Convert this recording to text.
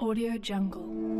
Audio Jungle.